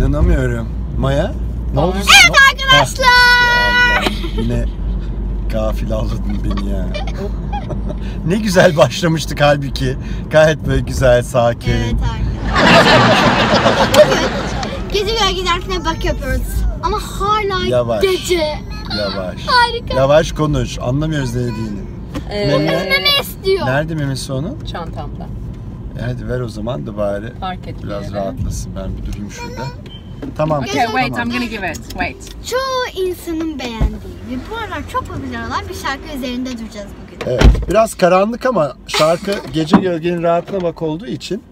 İnanamıyorum. Maya? Ne oldu? Evet arkadaşlar. Yine gafil avladın beni ya. ne güzel başlamıştık halbuki. Gayet böyle güzel, sakin. Evet arkadaşlar. Bugün gece gölgelerine bak yapıyoruz. Ama hala Yavaş. gece. Yavaş. Harika. Yavaş konuş. Anlamıyoruz ne dediğini. Meme. Meme istiyor. Nerede memesi onun? Çantamda. E hadi ver o zaman da bari Fark et biraz rahatlasın. Ben bir durayım şurada. Tamam. Okay, wait, tamam. I'm gonna give it. Wait. Çoğu insanın beğendiği ve bu aralar çok popüler olan bir şarkı üzerinde duracağız bugün. Evet. Biraz karanlık ama şarkı gece gölgenin rahatına bak olduğu için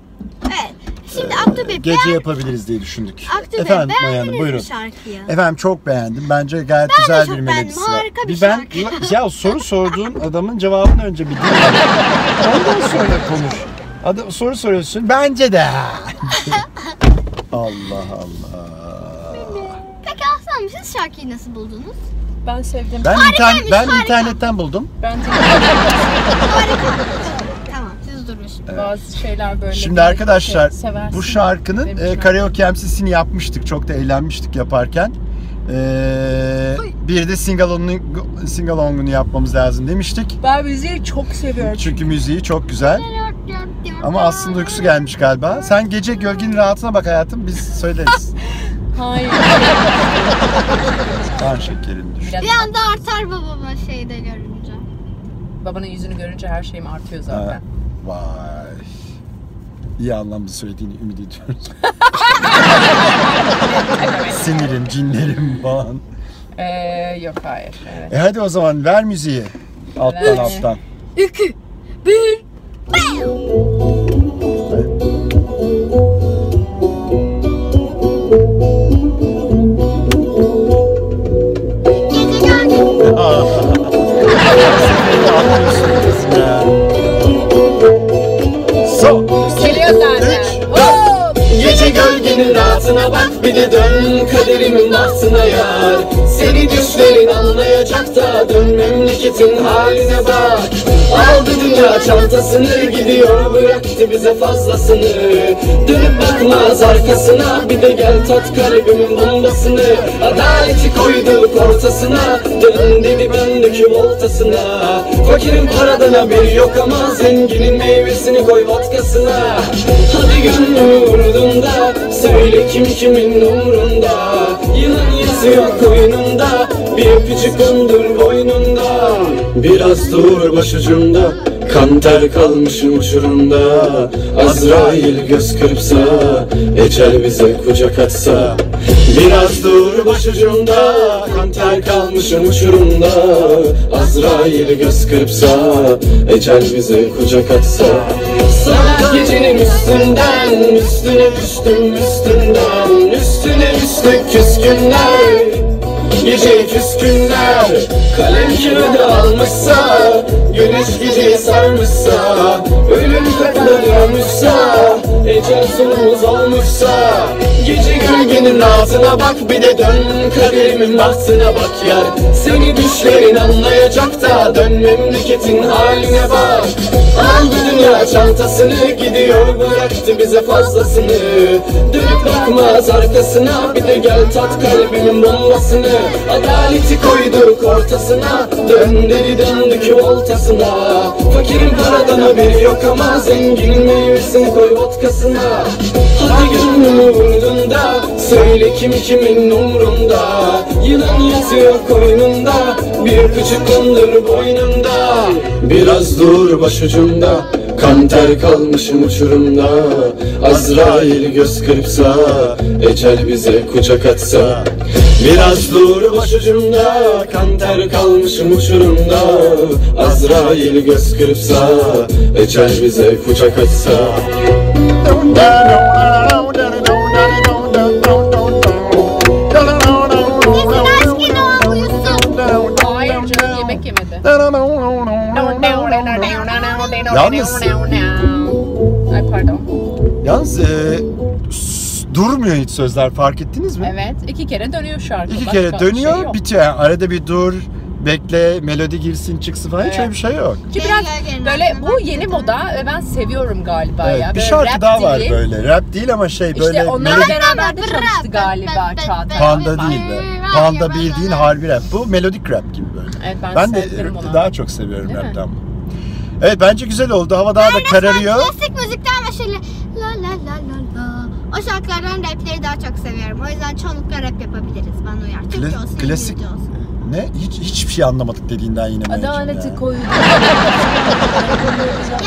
Evet. Şimdi Abdü Bey gece beğen... yapabiliriz diye düşündük. Abdü Bey Efendim Maya Hanım beğendiniz buyurun. şarkıyı? Efendim çok beğendim. Bence gayet de güzel çok bir beğendim. melodisi var. Harika bir ben şarkı. ya soru sorduğun adamın cevabını önce bir dinle. Ondan sonra konuş. Adam soru soruyorsun. Bence de. Allah Allah. Peki Aslan siz şarkıyı nasıl buldunuz? Ben sevdim. Ben internet Harikaymış, ben harika. internetten buldum. Bence Harika. tamam siz durun. bazı şeyler böyle. Şimdi bir arkadaşlar şey seversin. bu şarkının Benim e, karaoke MC'sini yapmıştık. Çok da eğlenmiştik yaparken. Ee, bir de singalong'unu singalong'unu yapmamız lazım demiştik. Ben müziği çok seviyorum. Çünkü müziği çok güzel. Ama aslında uykusu gelmiş galiba. Sen gece gölgenin rahatına bak hayatım biz söyleriz. Hayır. Kan şekerim düştü. Bir anda artar babama şeyde görünce. babanın yüzünü görünce her şeyim artıyor Ha, zaten. vay. İyi anlamda söylediğini ümit ediyoruz. Sinirim, cinlerim falan. Ee, yok hayır. Evet. E hadi o zaman ver müziği. Alttan Evet. alttan. İki, bir, gölgenin rahatına bak bir de dön kaderimin bahtına yar. Seni düşlerin dön memleketin haline bak. Aldı dünya çantasını gidiyor bıraktı bize fazlasını. Dönüp bakmaz arkasına bir de gel tat kalbimin bombasını. Adaleti koyduk ortasına dön dedi bendeki voltasına Fakirin paradan haberi yok ama zenginin meyvesini koy vodkasına. Hadi gönlümü vurdun da söyle kim kimin umrunda. Yılan yazıyor koynunda bir öpücük kondur boynunda Biraz dur başucumda Kan ter kalmışım uçurumda. Azrail göz kırpsa Ecel bize kucak atsa. Biraz dur başucumda Kan ter kalmışım uçurumda. Azrail göz kırpsa Ecel bize kucak atsa. Sana gecenin üstünden Üstüne düştüm üstünden. Üstüne üstlük küskünler Gece küskünler Kalem kağıdı almışsa Güneş geceyi sarmışsa Ölüm kapıda durmuşsa Ecel sonumuz olmuşsa Gece gölgenin rahatına bak Bir de dön kaderimin bahtına bak yar. Seni düşlerin anlayacak da Dön memleketin haline bak Dünya çantasını Gidiyor bıraktı bize fazlasını. Dönüp bakmaz arkasına Bir de gel tat kalbimin bombasını. Adaleti koyduk ortasına Dön dedi döndük voltasına Fakirin paradan haberi yok ama Zenginin meyvesini koy vodkasına. Hadi gönlümü vurdun da Söyle kim kimin umrunda. Yılan yatıyor koynunda Bir öpücük kondur boynunda. Biraz dur başucumda Kan ter kalmışım uçurumda. Azrail göz kırpsa Ecel bize kucak atsa. Biraz dur başucumda Kan ter kalmışım uçurumda. Azrail göz kırpsa Ecel bize kucak atsa. Yemek yemedi. Yalnız- Ay pardon. Yalnız e, durmuyor hiç sözler fark ettiniz mi? Evet iki kere dönüyor şarkı. İki Başka kere bir şey dönüyor yok. bitiyor. Yani arada bir dur bekle melodi girsin çıksın falan hiç Evet. öyle bir şey yok. Ki biraz böyle bu yeni moda ve ben seviyorum galiba Evet, ya. bir Böyle şarkı rap daha var dili. böyle. Rap değil ama şey böyle İşte onlarla melodi beraber de Rap, çalıştı galiba Çağatay. Panda değil be. rap, Panda bildiğin harbi rap. Bu melodik rap gibi böyle. Evet ben, Ben de daha çok seviyorum Değil rapten. Evet bence güzel oldu. Hava daha da kararıyor. Klasik müzikten ve şöyle la la la la la. O şarkılardan rapleri daha çok seviyorum. O yüzden çoğunlukla rap yapabiliriz. Bana uyar. Türkçe Kla- olsun, klasik- İngilizce olsun. Ne? Hiç hiçbir şey anlamadık dediğinden yine Adaleti ya. koydu.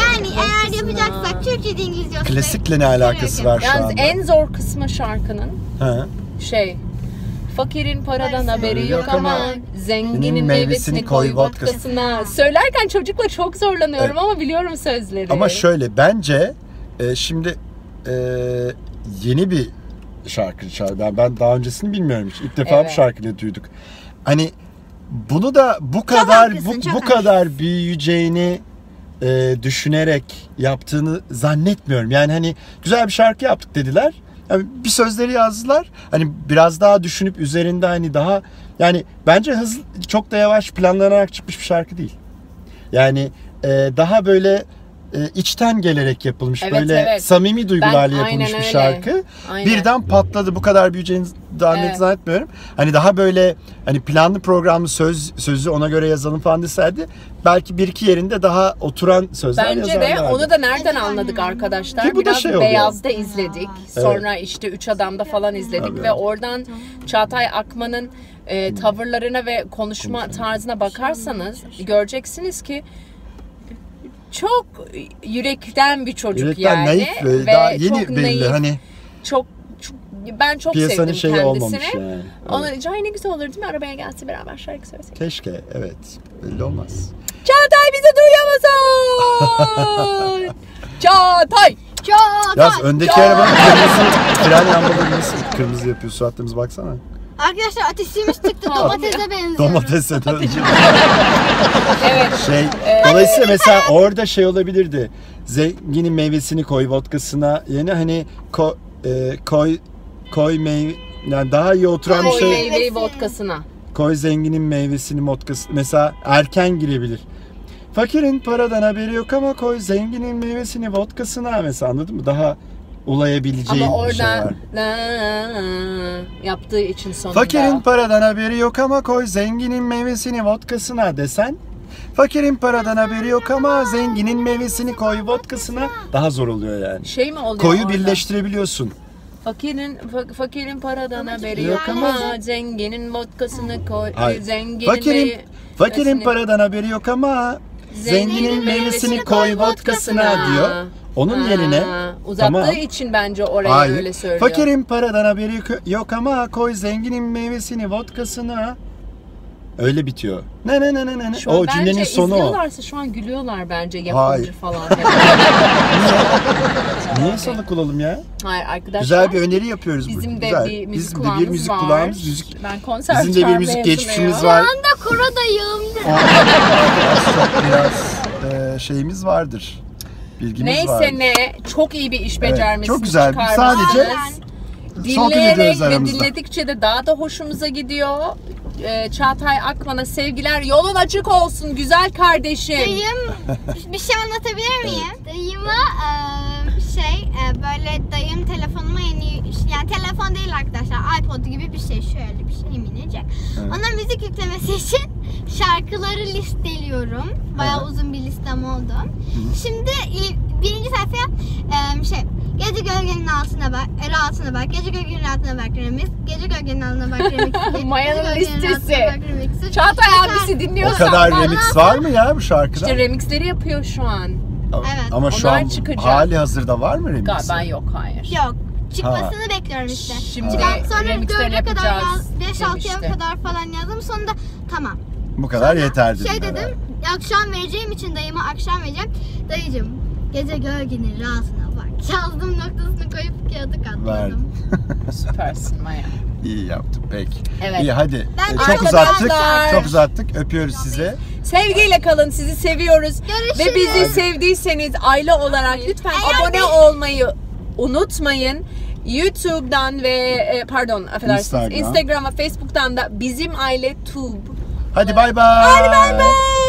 Yani eğer yapacaksak Türkçe de İngilizce olsun. Klasikle ne alakası var şu Yalnız anda? en zor kısmı şarkının Ha. şey Fakirin paradan Neyse. haberi yok Yok ama zenginin meyvesini koy vodkasına. Söylerken çocukla çok zorlanıyorum ama biliyorum sözleri. Ama şöyle bence e, şimdi e, yeni bir şarkı şarkı. Ben, ben daha öncesini bilmiyorum hiç. İlk defa Evet. bu şarkıyı duyduk. Hani bunu da bu kadar haklısın, bu, çok bu kadar büyüyeceğini e, düşünerek yaptığını zannetmiyorum. Yani hani güzel bir şarkı yaptık dediler. Yani bir sözleri yazdılar. Hani biraz daha düşünüp üzerinde hani daha yani bence hızlı çok da yavaş planlanarak çıkmış bir şarkı değil. Yani e, daha böyle e, içten gelerek yapılmış Evet, böyle evet. samimi duygularla Ben- yapılmış bir öyle. şarkı. Aynen. Birden patladı. Bu kadar büyüyeceğini zannet Evet. zannetmiyorum. Hani daha böyle hani planlı programlı söz sözü ona göre yazalım falan deseydi belki bir iki yerinde daha oturan sözler Bence de yazarlardı. onu da nereden anladık arkadaşlar? Ki bu da Biraz şey oluyor. Beyaz'da izledik. Sonra işte Üç Adam'da falan izledik Tabii. ve oradan Çağatay Akman'ın e, tavırlarına ve konuşma tarzına bakarsanız göreceksiniz ki çok yürekten bir çocuk Yürekten yani naif ve, ve daha yeni çok belli naif, hani çok, çok- ben çok piyasanın sevdim şeyi kendisini. olmamış yani. Evet. Cay ne güzel olur değil mi arabaya gelse beraber şarkı söylesek. Keşke evet belli olmaz. Çağatay bizi duyuyor musun? Çağatay. Çok Yaz öndeki arabanın kırmızı fren lambaları nasıl kırmızı yapıyor suratlarımız baksana. Arkadaşlar ateşimiz çıktı. Domatese benziyor. Domatese dönüyor. Evet. Şey, dolayısıyla mesela orada şey olabilirdi. Zenginin meyvesini koy vodkasına. Yani hani ko, e, koy koy meyve yani daha iyi oturan bir Koy şey. meyveyi vodkasına. Koy zenginin meyvesini vodkasına. Mesela erken girebilir. Fakirin paradan haberi yok ama koy zenginin meyvesini vodkasına mesela anladın mı? Daha ulayabileceğin Ama bir şey var. la yaptığı için sonunda. Fakirin paradan haberi yok ama koy zenginin meyvesini vodkasına desen Fakirin paradan haberi yok ama zenginin meyvesini koy vodkasına daha zor oluyor yani. şey mi oluyor Koyu orada? birleştirebiliyorsun. Fakirin fa- fakirin paradan haberi Yok ama zenginin vodkasını koy. Hayır. Zenginin Fakirin meyi- fakirin meyvesini- paradan haberi yok ama zenginin meyvesini koy vodkasına diyor. Onun Ha, yerine uzattığı Tamam. için bence orayı Hayır. öyle söylüyor. Fakirin paradan haberi yok- ama koy zenginin meyvesini vodkasına. Öyle bitiyor. Ne ne ne ne ne. Şu O cümlenin sonu o. şu an gülüyorlar bence yapımcı Hayır. falan. Niye salak olalım ya? Hayır arkadaşlar. Güzel bir öneri yapıyoruz burada. Bizim de Güzel. bir müzik Bizim de kulağımız bir müzik var. kulağımız, müzik. Ben konser Bizim de bir müzik geçmişimiz var. Ben de kuradayım. Arkadaşlar biraz e, şeyimiz vardır. Bilgimiz Neyse vardır. ne çok iyi bir iş becermişsiniz. çok güzel. Sadece sohbet Dinleyerek ve aramızda. dinledikçe de daha da hoşumuza gidiyor. Ee, Çağatay Akman'a sevgiler. Yolun açık olsun güzel kardeşim. Dayım bir şey anlatabilir miyim? Dayıma eee, şey eee, böyle dayım telefonuma yeni yani telefon değil arkadaşlar iPod gibi bir şey şöyle bir şey minicik. Ona müzik yüklemesi için şarkıları listeliyorum. Bayağı Hı. uzun bir listem oldu. Şimdi il- birinci sayfaya şey Gece gölgenin altına bak, eri altına bak, gece gölgenin altına bak remix, gece gölgenin altına bak remix, Maya'nın listesi. bak. Çağatay abisi o dinliyorsan. kadar bana- remix var mı ya bu şarkıda? İşte remixleri yapıyor şu an. Evet. Ama şu Onlar an çıkacak. hali hazırda var mı remix? Galiba yok hayır. Yok. Çıkmasını bekliyorum işte. Şimdi Ben sonra remixlerini 4'e kadar yaz, 5-6'ya demişti. kadar falan yazdım. Sonunda tamam. Bu kadar yeter dedim. Şey dedim, akşam vereceğim için dayıma akşam vereceğim. Dayıcım, gece gölgenin rahatına bak. Yazdım noktasını koyup kağıdı katladım. Süpersin Maya. İyi yaptın peki. Evet. İyi hadi. Ben Ee, çok Arkadaşlar- uzattık. Çok uzattık. Öpüyoruz size. Sevgiyle kalın sizi seviyoruz. Görüşürüz. Ve bizi sevdiyseniz aile olarak lütfen Eğer abone olmayı unutmayın. YouTube'dan ve e, pardon affedersiniz Instagram. Instagram. ve Facebook'tan da bizim aile Tube Hadi bay bay. Hadi bay bay.